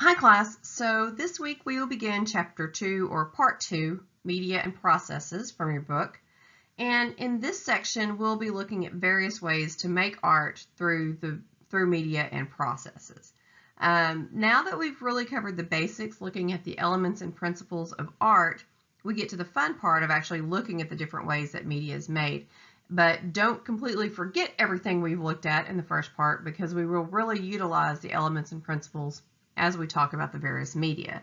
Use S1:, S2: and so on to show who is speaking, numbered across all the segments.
S1: Hi class, so this week we will begin chapter 2 or part 2, Media and Processes from your book. And in this section we'll be looking at various ways to make art through the through media and processes. Um, now that we've really covered the basics, looking at the elements and principles of art, we get to the fun part of actually looking at the different ways that media is made. But don't completely forget everything we've looked at in the first part because we will really utilize the elements and principles as we talk about the various media.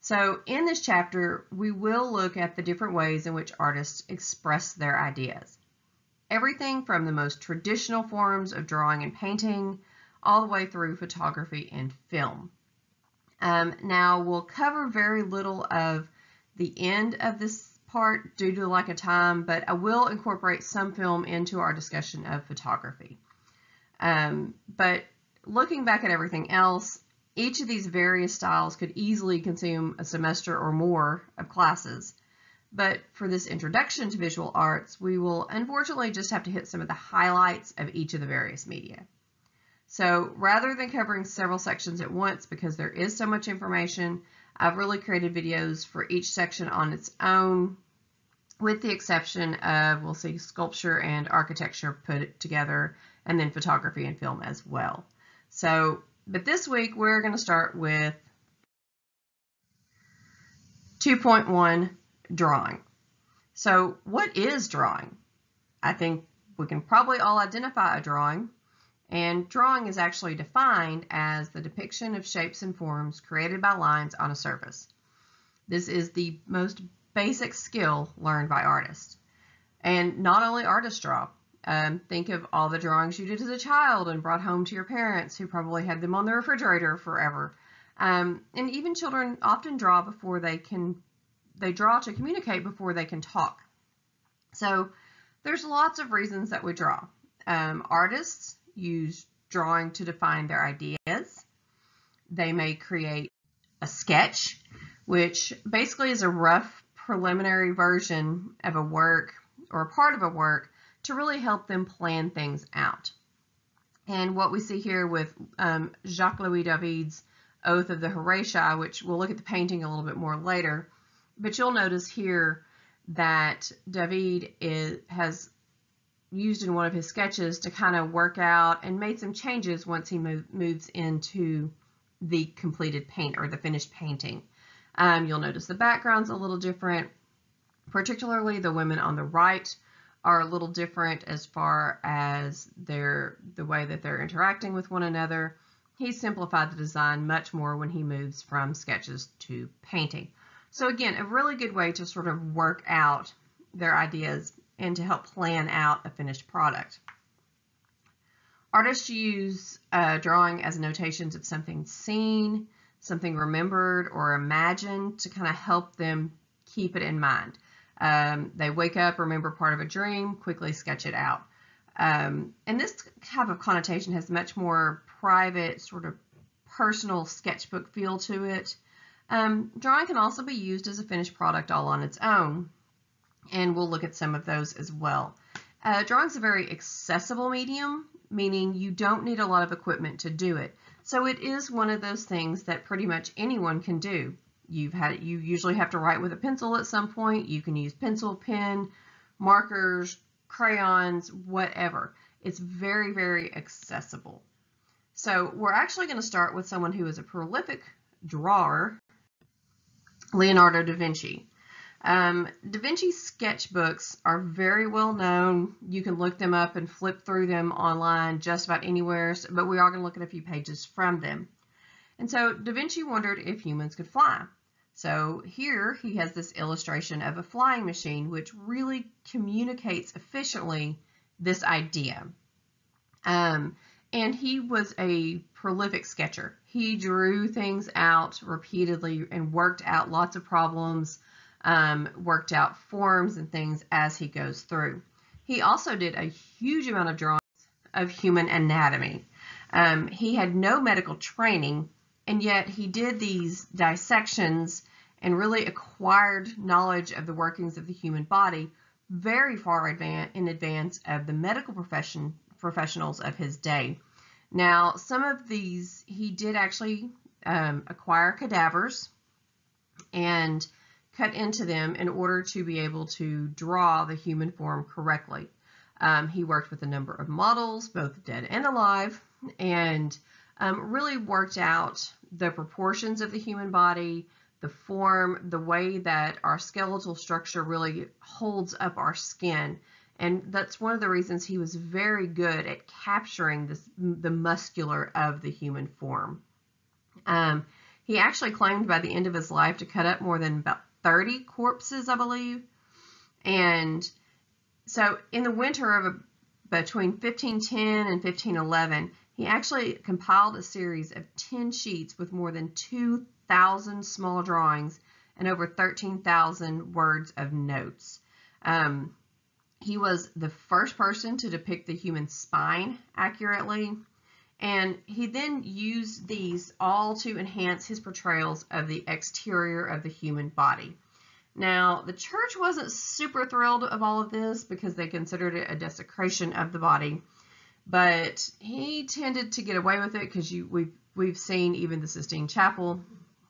S1: So in this chapter, we will look at the different ways in which artists express their ideas. Everything from the most traditional forms of drawing and painting, all the way through photography and film. Um, now we'll cover very little of the end of this part due to lack of time, but I will incorporate some film into our discussion of photography. Um, but looking back at everything else, each of these various styles could easily consume a semester or more of classes. But for this introduction to visual arts, we will unfortunately just have to hit some of the highlights of each of the various media. So rather than covering several sections at once because there is so much information, I've really created videos for each section on its own with the exception of we'll see sculpture and architecture put together and then photography and film as well. So but this week we're going to start with 2.1 drawing. So what is drawing? I think we can probably all identify a drawing and drawing is actually defined as the depiction of shapes and forms created by lines on a surface. This is the most basic skill learned by artists. And not only artists draw, um, think of all the drawings you did as a child and brought home to your parents who probably had them on the refrigerator forever. Um, and even children often draw before they can, they draw to communicate before they can talk. So there's lots of reasons that we draw. Um, artists use drawing to define their ideas. They may create a sketch, which basically is a rough preliminary version of a work or a part of a work to really help them plan things out. And what we see here with um, Jacques-Louis David's Oath of the Horatii, which we'll look at the painting a little bit more later, but you'll notice here that David is, has used in one of his sketches to kind of work out and made some changes once he move, moves into the completed paint or the finished painting. Um, you'll notice the background's a little different, particularly the women on the right are a little different as far as their the way that they're interacting with one another. He simplified the design much more when he moves from sketches to painting. So again, a really good way to sort of work out their ideas and to help plan out a finished product. Artists use uh, drawing as notations of something seen, something remembered or imagined to kind of help them keep it in mind. Um, they wake up, remember part of a dream, quickly sketch it out. Um, and this type of connotation has much more private, sort of personal sketchbook feel to it. Um, drawing can also be used as a finished product all on its own, and we'll look at some of those as well. Uh, drawing is a very accessible medium, meaning you don't need a lot of equipment to do it. So it is one of those things that pretty much anyone can do. You've had you usually have to write with a pencil at some point. You can use pencil, pen, markers, crayons, whatever. It's very, very accessible. So we're actually going to start with someone who is a prolific drawer, Leonardo da Vinci. Um, da Vinci's sketchbooks are very well known. You can look them up and flip through them online just about anywhere, but we are going to look at a few pages from them. And so Da Vinci wondered if humans could fly. So here he has this illustration of a flying machine which really communicates efficiently this idea. Um, and he was a prolific sketcher. He drew things out repeatedly and worked out lots of problems, um, worked out forms and things as he goes through. He also did a huge amount of drawings of human anatomy. Um, he had no medical training, and yet he did these dissections and really acquired knowledge of the workings of the human body very far in advance of the medical profession professionals of his day. Now, some of these he did actually um, acquire cadavers and cut into them in order to be able to draw the human form correctly. Um, he worked with a number of models, both dead and alive, and um, really worked out the proportions of the human body, the form, the way that our skeletal structure really holds up our skin. And that's one of the reasons he was very good at capturing this, the muscular of the human form. Um, he actually claimed by the end of his life to cut up more than about 30 corpses, I believe. And so in the winter of a, between 1510 and 1511, he actually compiled a series of 10 sheets with more than 2,000 small drawings and over 13,000 words of notes. Um, he was the first person to depict the human spine accurately, and he then used these all to enhance his portrayals of the exterior of the human body. Now, the church wasn't super thrilled of all of this because they considered it a desecration of the body, but he tended to get away with it because we've we've seen even the Sistine Chapel,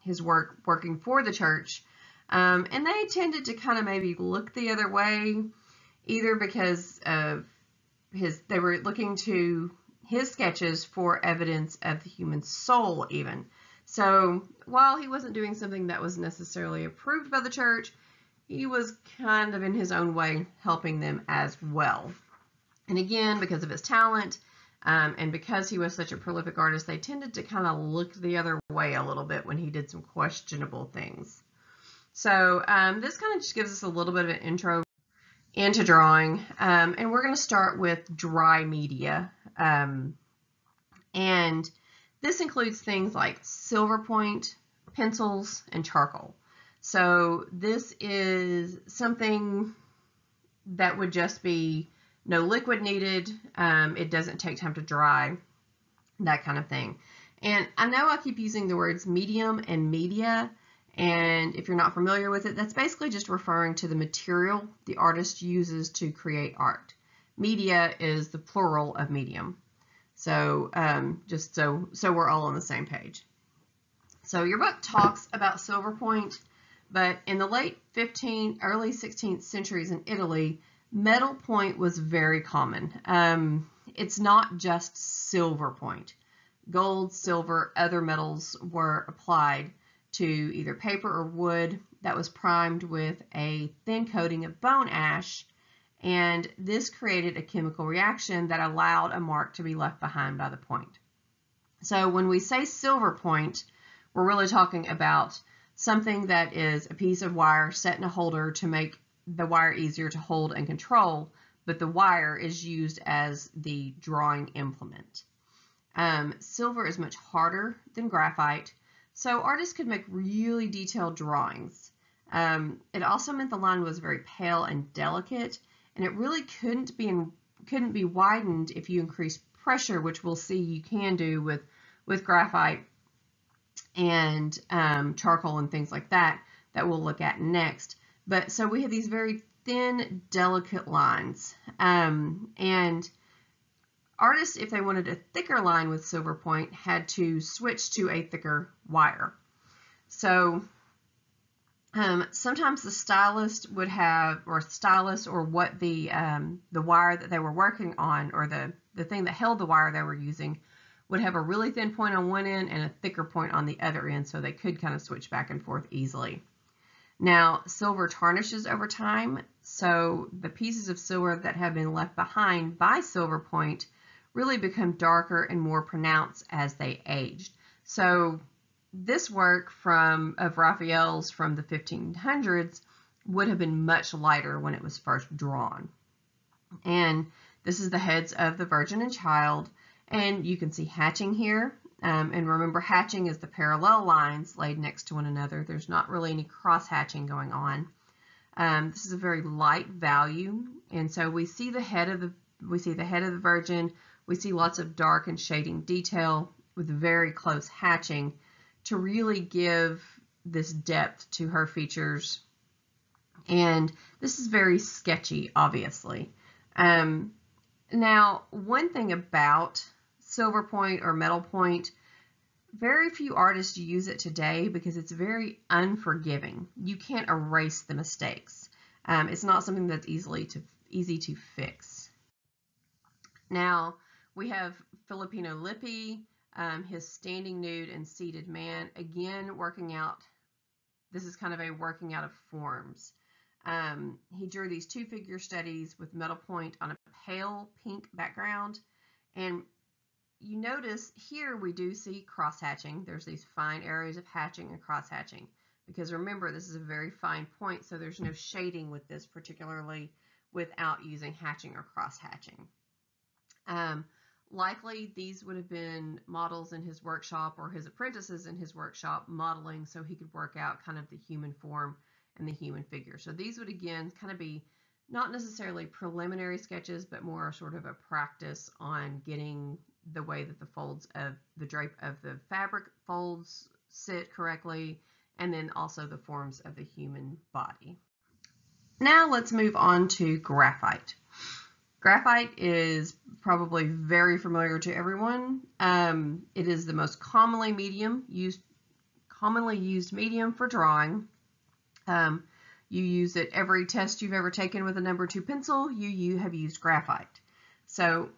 S1: his work working for the church, um, and they tended to kind of maybe look the other way, either because of his they were looking to his sketches for evidence of the human soul even. So while he wasn't doing something that was necessarily approved by the church, he was kind of in his own way helping them as well. And again, because of his talent um, and because he was such a prolific artist, they tended to kind of look the other way a little bit when he did some questionable things. So um, this kind of just gives us a little bit of an intro into drawing. Um, and we're going to start with dry media. Um, and this includes things like silver point, pencils, and charcoal. So this is something that would just be no liquid needed. Um, it doesn't take time to dry, that kind of thing. And I know I keep using the words medium and media, and if you're not familiar with it, that's basically just referring to the material the artist uses to create art. Media is the plural of medium. So um, just so, so we're all on the same page. So your book talks about silver point, but in the late 15, early 16th centuries in Italy, metal point was very common. Um, it's not just silver point. Gold, silver, other metals were applied to either paper or wood that was primed with a thin coating of bone ash and this created a chemical reaction that allowed a mark to be left behind by the point. So when we say silver point, we're really talking about something that is a piece of wire set in a holder to make the wire easier to hold and control, but the wire is used as the drawing implement. Um, silver is much harder than graphite, so artists could make really detailed drawings. Um, it also meant the line was very pale and delicate, and it really couldn't be in, couldn't be widened if you increase pressure, which we'll see you can do with with graphite and um, charcoal and things like that that we'll look at next. But so we have these very thin, delicate lines. Um, and artists, if they wanted a thicker line with silver point, had to switch to a thicker wire. So um, sometimes the stylist would have, or stylist, or what the um, the wire that they were working on, or the the thing that held the wire they were using, would have a really thin point on one end and a thicker point on the other end, so they could kind of switch back and forth easily. Now, silver tarnishes over time, so the pieces of silver that have been left behind by silver point really become darker and more pronounced as they aged. So this work from of Raphael's from the 1500s would have been much lighter when it was first drawn. And this is the heads of the Virgin and Child, and you can see hatching here. Um, and remember, hatching is the parallel lines laid next to one another. There's not really any cross hatching going on. Um, this is a very light value, and so we see the head of the we see the head of the Virgin. We see lots of dark and shading detail with very close hatching to really give this depth to her features. And this is very sketchy, obviously. Um, now, one thing about silver point or metal point, very few artists use it today because it's very unforgiving. You can't erase the mistakes. Um, it's not something that's easily to easy to fix. Now we have Filippino Lippi, um, his standing nude and seated man, again working out. This is kind of a working out of forms. Um, he drew these two figure studies with metal point on a pale pink background. And you notice here we do see cross hatching. There's these fine areas of hatching and cross hatching. Because remember, this is a very fine point, so there's no shading with this, particularly without using hatching or cross hatching. Um, likely these would have been models in his workshop or his apprentices in his workshop modeling so he could work out kind of the human form and the human figure. So these would again kind of be not necessarily preliminary sketches, but more sort of a practice on getting the way that the folds of the drape of the fabric folds sit correctly, and then also the forms of the human body. Now let's move on to graphite. Graphite is probably very familiar to everyone. Um, it is the most commonly medium used, commonly used medium for drawing. Um, you use it every test you've ever taken with a number two pencil, you, you have used graphite. So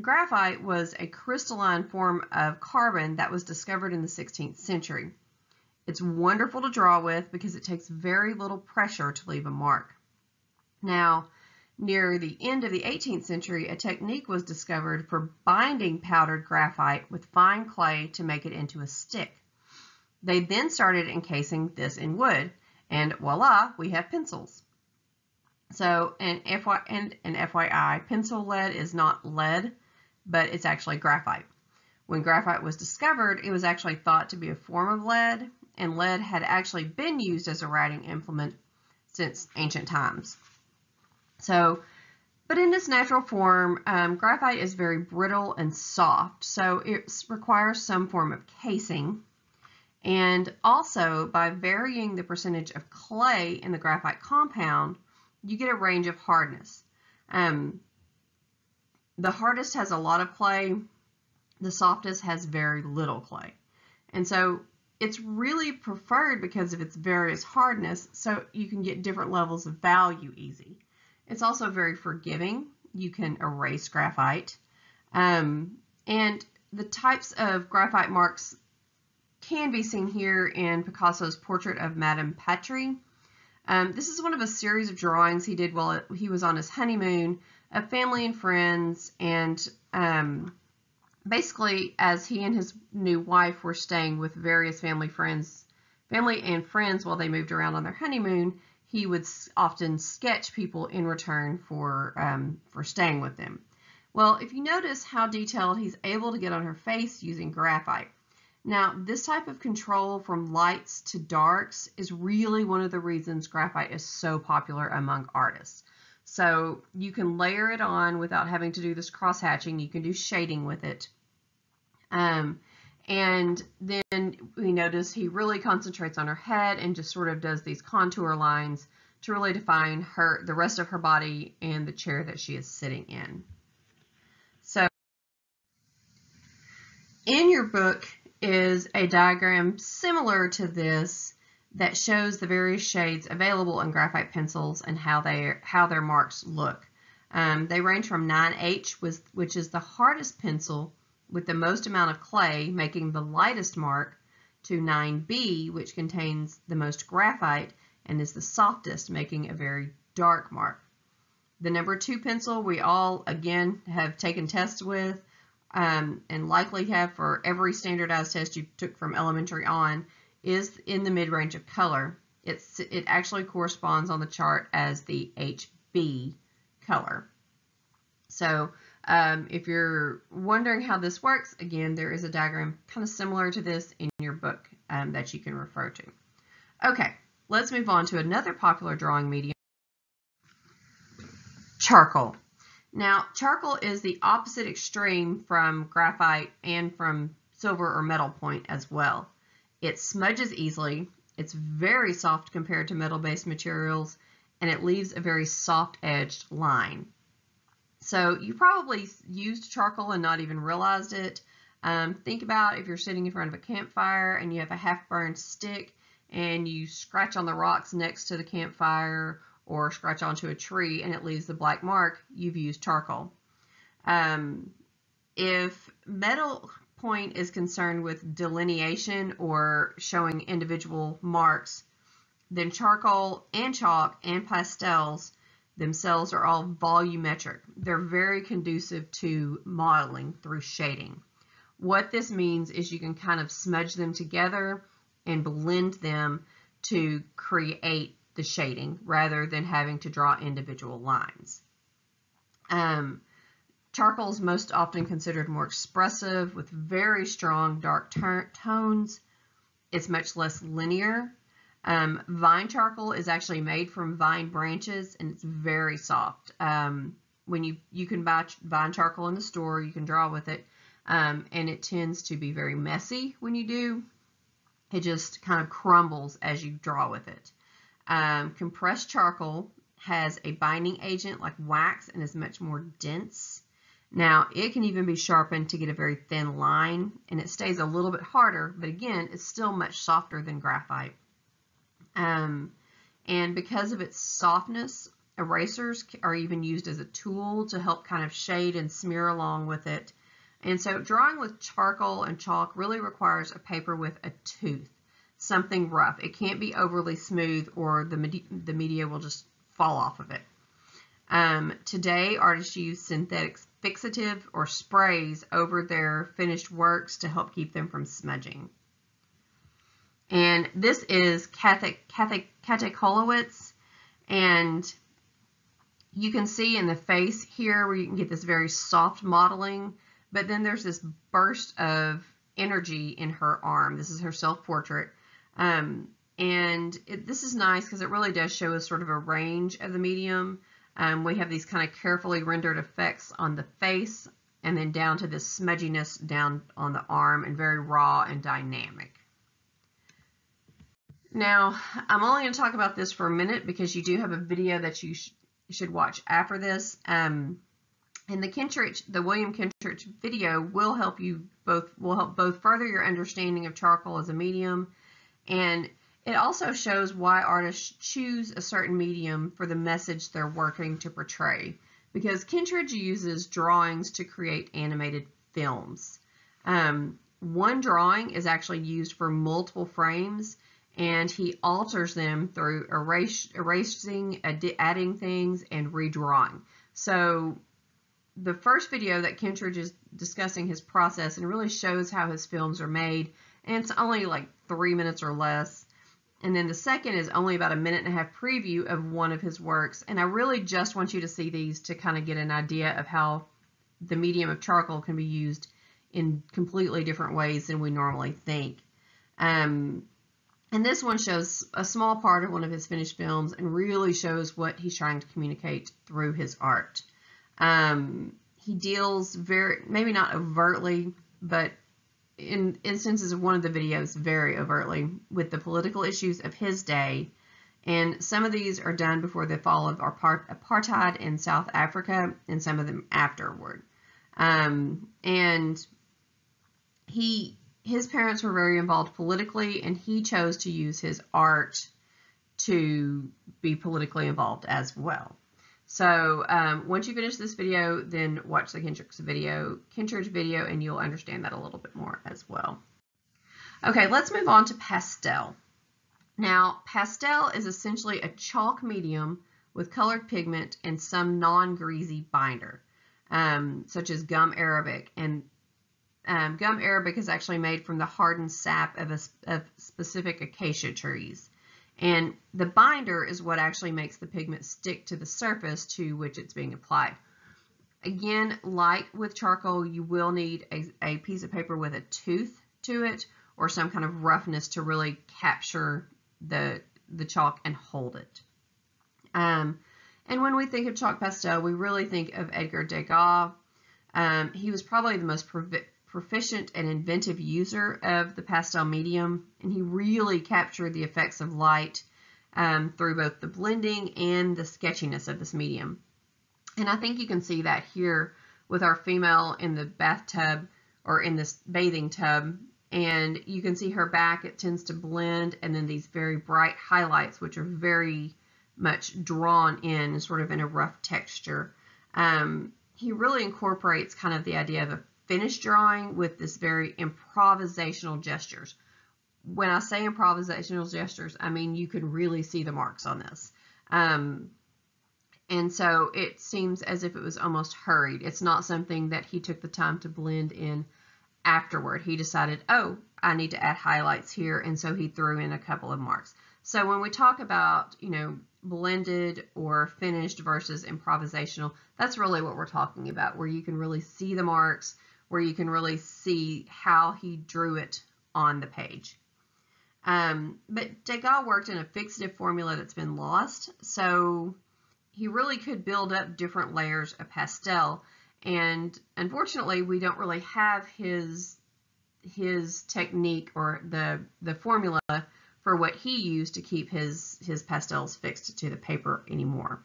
S1: graphite was a crystalline form of carbon that was discovered in the 16th century. It's wonderful to draw with because it takes very little pressure to leave a mark. Now, near the end of the 18th century, a technique was discovered for binding powdered graphite with fine clay to make it into a stick. They then started encasing this in wood, and voila, we have pencils. So, an, FY, and an FYI, pencil lead is not lead, but it's actually graphite. When graphite was discovered, it was actually thought to be a form of lead, and lead had actually been used as a writing implement since ancient times. So, but in its natural form, um, graphite is very brittle and soft, so it requires some form of casing. And also, by varying the percentage of clay in the graphite compound, you get a range of hardness. Um, the hardest has a lot of clay, the softest has very little clay. And so it's really preferred because of its various hardness, so you can get different levels of value easy. It's also very forgiving. You can erase graphite. Um, and the types of graphite marks can be seen here in Picasso's portrait of Madame Patri. Um, this is one of a series of drawings he did while he was on his honeymoon of family and friends and um, basically as he and his new wife were staying with various family friends family and friends while they moved around on their honeymoon he would often sketch people in return for um, for staying with them. Well if you notice how detailed he's able to get on her face using graphite. Now this type of control from lights to darks is really one of the reasons graphite is so popular among artists so you can layer it on without having to do this cross hatching. You can do shading with it. Um, and then we notice he really concentrates on her head and just sort of does these contour lines to really define her, the rest of her body and the chair that she is sitting in. So in your book is a diagram similar to this that shows the various shades available in graphite pencils and how, they, how their marks look. Um, they range from 9H, which is the hardest pencil with the most amount of clay, making the lightest mark, to 9B, which contains the most graphite and is the softest, making a very dark mark. The number two pencil we all, again, have taken tests with um, and likely have for every standardized test you took from elementary on is in the mid-range of color. It's, it actually corresponds on the chart as the HB color. So um, if you're wondering how this works, again, there is a diagram kind of similar to this in your book um, that you can refer to. Okay, let's move on to another popular drawing medium, charcoal. Now, charcoal is the opposite extreme from graphite and from silver or metal point as well. It smudges easily, it's very soft compared to metal-based materials, and it leaves a very soft-edged line. So you probably used charcoal and not even realized it. Um, think about if you're sitting in front of a campfire and you have a half-burned stick and you scratch on the rocks next to the campfire or scratch onto a tree and it leaves the black mark, you've used charcoal. Um, if metal point is concerned with delineation or showing individual marks, then charcoal and chalk and pastels themselves are all volumetric. They're very conducive to modeling through shading. What this means is you can kind of smudge them together and blend them to create the shading rather than having to draw individual lines. Um, charcoal is most often considered more expressive with very strong dark tones. It's much less linear. Um, vine charcoal is actually made from vine branches and it's very soft. Um, when you, you can buy vine charcoal in the store, you can draw with it, um, and it tends to be very messy when you do. It just kind of crumbles as you draw with it. Um, compressed charcoal has a binding agent like wax and is much more dense. Now, it can even be sharpened to get a very thin line, and it stays a little bit harder, but again, it's still much softer than graphite. Um, and because of its softness, erasers are even used as a tool to help kind of shade and smear along with it. And so drawing with charcoal and chalk really requires a paper with a tooth, something rough. It can't be overly smooth or the, med the media will just fall off of it. Um, today, artists use synthetic fixative or sprays over their finished works to help keep them from smudging. And this is Kathy Kollwitz, and you can see in the face here where you can get this very soft modeling but then there's this burst of energy in her arm. This is her self-portrait. Um, and it, this is nice because it really does show us sort of a range of the medium. Um, we have these kind of carefully rendered effects on the face and then down to this smudginess down on the arm and very raw and dynamic. Now, I'm only going to talk about this for a minute because you do have a video that you sh should watch after this. Um, and the Kentridge, the William Kentridge video will help you both, will help both further your understanding of charcoal as a medium. And it also shows why artists choose a certain medium for the message they're working to portray. Because Kentridge uses drawings to create animated films. Um, one drawing is actually used for multiple frames and he alters them through erasing, adding things, and redrawing. So the first video that Kentridge is discussing his process and really shows how his films are made. And it's only like three minutes or less. And then the second is only about a minute and a half preview of one of his works. And I really just want you to see these to kind of get an idea of how the medium of charcoal can be used in completely different ways than we normally think. Um, and this one shows a small part of one of his finished films and really shows what he's trying to communicate through his art. Um, he deals very, maybe not overtly, but in instances of one of the videos, very overtly with the political issues of his day. And some of these are done before the fall of apartheid in South Africa, and some of them afterward. Um, and he, his parents were very involved politically, and he chose to use his art to be politically involved as well. So um, once you finish this video, then watch the Kentridge video, Kentridge video, and you'll understand that a little bit more as well. Okay, let's move on to pastel. Now, pastel is essentially a chalk medium with colored pigment and some non-greasy binder, um, such as gum arabic. And um, gum arabic is actually made from the hardened sap of, a, of specific acacia trees. And the binder is what actually makes the pigment stick to the surface to which it's being applied. Again, like with charcoal, you will need a, a piece of paper with a tooth to it or some kind of roughness to really capture the, the chalk and hold it. Um, and when we think of chalk pastel, we really think of Edgar Degas. Um, he was probably the most proficient and inventive user of the pastel medium, and he really captured the effects of light um, through both the blending and the sketchiness of this medium. And I think you can see that here with our female in the bathtub or in this bathing tub. And you can see her back, it tends to blend, and then these very bright highlights, which are very much drawn in, sort of in a rough texture. Um, he really incorporates kind of the idea of a finished drawing with this very improvisational gestures. When I say improvisational gestures, I mean you can really see the marks on this. Um, and so it seems as if it was almost hurried. It's not something that he took the time to blend in afterward. He decided, oh, I need to add highlights here, and so he threw in a couple of marks. So when we talk about, you know, blended or finished versus improvisational, that's really what we're talking about, where you can really see the marks, where you can really see how he drew it on the page. Um, but Degas worked in a fixative formula that's been lost, so he really could build up different layers of pastel. And unfortunately, we don't really have his his technique or the the formula for what he used to keep his, his pastels fixed to the paper anymore.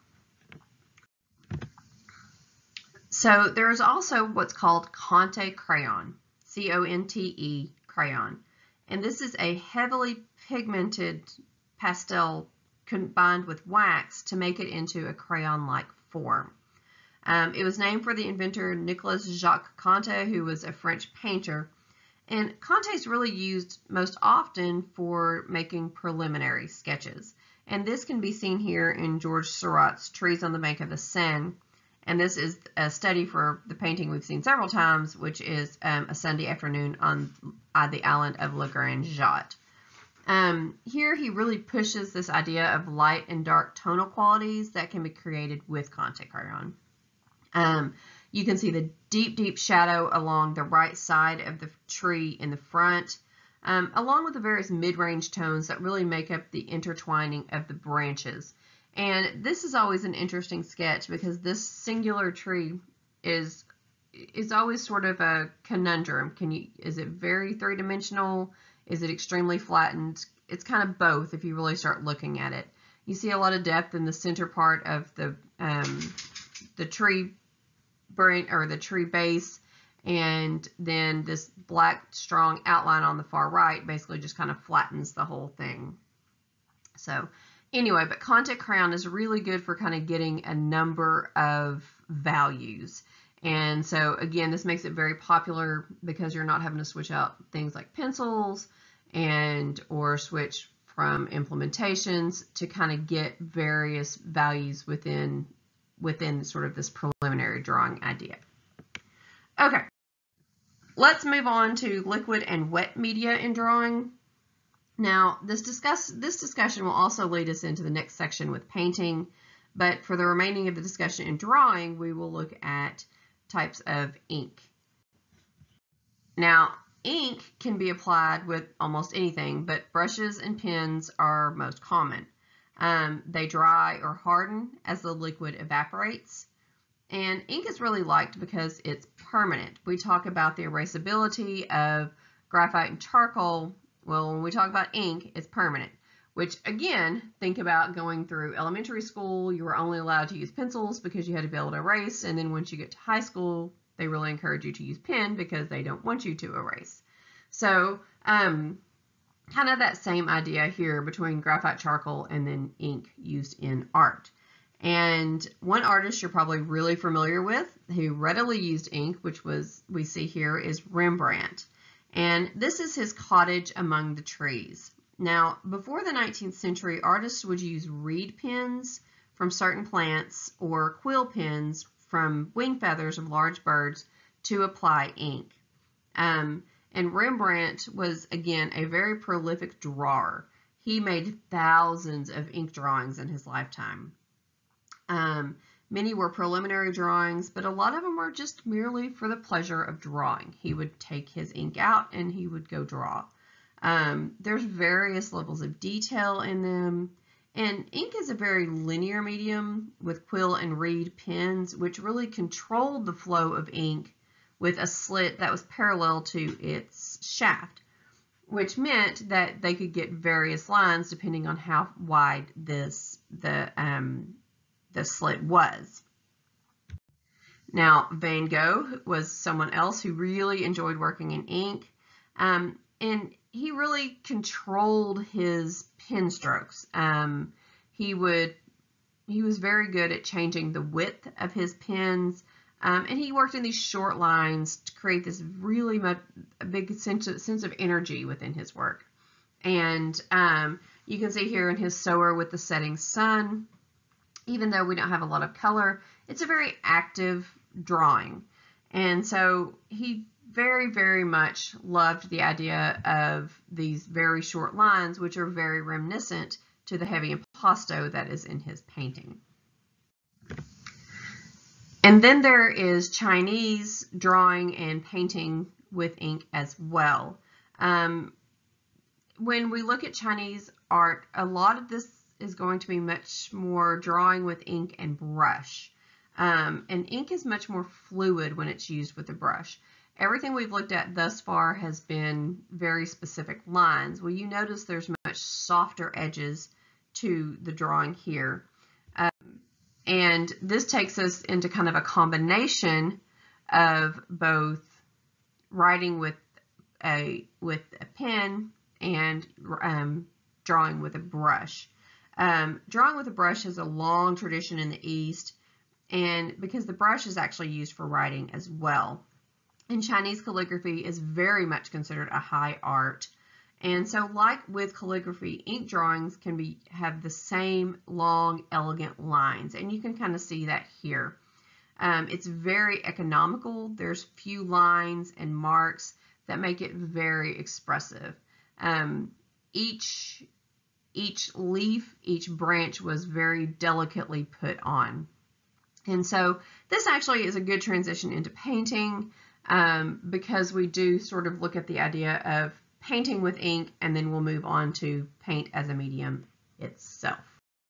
S1: So there's also what's called Conte crayon, C-O-N-T-E crayon. And this is a heavily pigmented pastel combined with wax to make it into a crayon-like form. Um, it was named for the inventor Nicolas Jacques Conte, who was a French painter, and Conte is really used most often for making preliminary sketches. And this can be seen here in George Seurat's Trees on the Bank of the Seine. And this is a study for the painting we've seen several times, which is um, a Sunday afternoon on uh, the island of La Grande Jatte. Um, here he really pushes this idea of light and dark tonal qualities that can be created with Conte crayon. Um, you can see the deep, deep shadow along the right side of the tree in the front, um, along with the various mid-range tones that really make up the intertwining of the branches. And this is always an interesting sketch because this singular tree is is always sort of a conundrum. Can you is it very three-dimensional? Is it extremely flattened? It's kind of both if you really start looking at it. You see a lot of depth in the center part of the um, the tree branch or the tree base and then this black strong outline on the far right basically just kind of flattens the whole thing. So anyway, but Conte crayon is really good for kind of getting a number of values. And so again, this makes it very popular because you're not having to switch out things like pencils and or switch from implementations to kind of get various values within within sort of this preliminary drawing idea. Okay, let's move on to liquid and wet media in drawing. Now, this, discuss, this discussion will also lead us into the next section with painting, but for the remaining of the discussion in drawing, we will look at types of ink. Now, ink can be applied with almost anything, but brushes and pens are most common. Um, they dry or harden as the liquid evaporates. And ink is really liked because it's permanent. We talk about the erasability of graphite and charcoal. Well, when we talk about ink, it's permanent. Which again, think about going through elementary school, you were only allowed to use pencils because you had to be able to erase. And then once you get to high school, they really encourage you to use pen because they don't want you to erase. So um, kind of that same idea here between graphite charcoal and then ink used in art. And one artist you're probably really familiar with who readily used ink, which was we see here, is Rembrandt. And this is his cottage among the trees. Now, before the 19th century, artists would use reed pens from certain plants or quill pens from wing feathers of large birds to apply ink. Um, and Rembrandt was, again, a very prolific drawer. He made thousands of ink drawings in his lifetime. Um, many were preliminary drawings, but a lot of them were just merely for the pleasure of drawing. He would take his ink out and he would go draw. Um, there's various levels of detail in them. And ink is a very linear medium with quill and reed pens, which really controlled the flow of ink with a slit that was parallel to its shaft, which meant that they could get various lines depending on how wide this the um, the slit was. Now, Van Gogh was someone else who really enjoyed working in ink, um, and he really controlled his pen strokes. Um, he would he was very good at changing the width of his pens, um, and he worked in these short lines to create this really much, a big sense of, sense of energy within his work. And um, you can see here in his Sower with the setting sun, even though we don't have a lot of color, it's a very active drawing. And so he very, very much loved the idea of these very short lines, which are very reminiscent to the heavy impasto that is in his painting. And then there is Chinese drawing and painting with ink as well. Um, when we look at Chinese art, a lot of this is going to be much more drawing with ink and brush. Um, and ink is much more fluid when it's used with a brush. Everything we've looked at thus far has been very specific lines. Well, you notice there's much softer edges to the drawing here. Um, and this takes us into kind of a combination of both writing with a with a pen and um, drawing with a brush. Um, drawing with a brush has a long tradition in the East, and because the brush is actually used for writing as well. And Chinese calligraphy is very much considered a high art. And so like with calligraphy, ink drawings can be have the same long, elegant lines. And you can kind of see that here. Um, it's very economical. There's few lines and marks that make it very expressive. Um, each, each leaf, each branch was very delicately put on. And so this actually is a good transition into painting um, because we do sort of look at the idea of painting with ink, and then we'll move on to paint as a medium itself.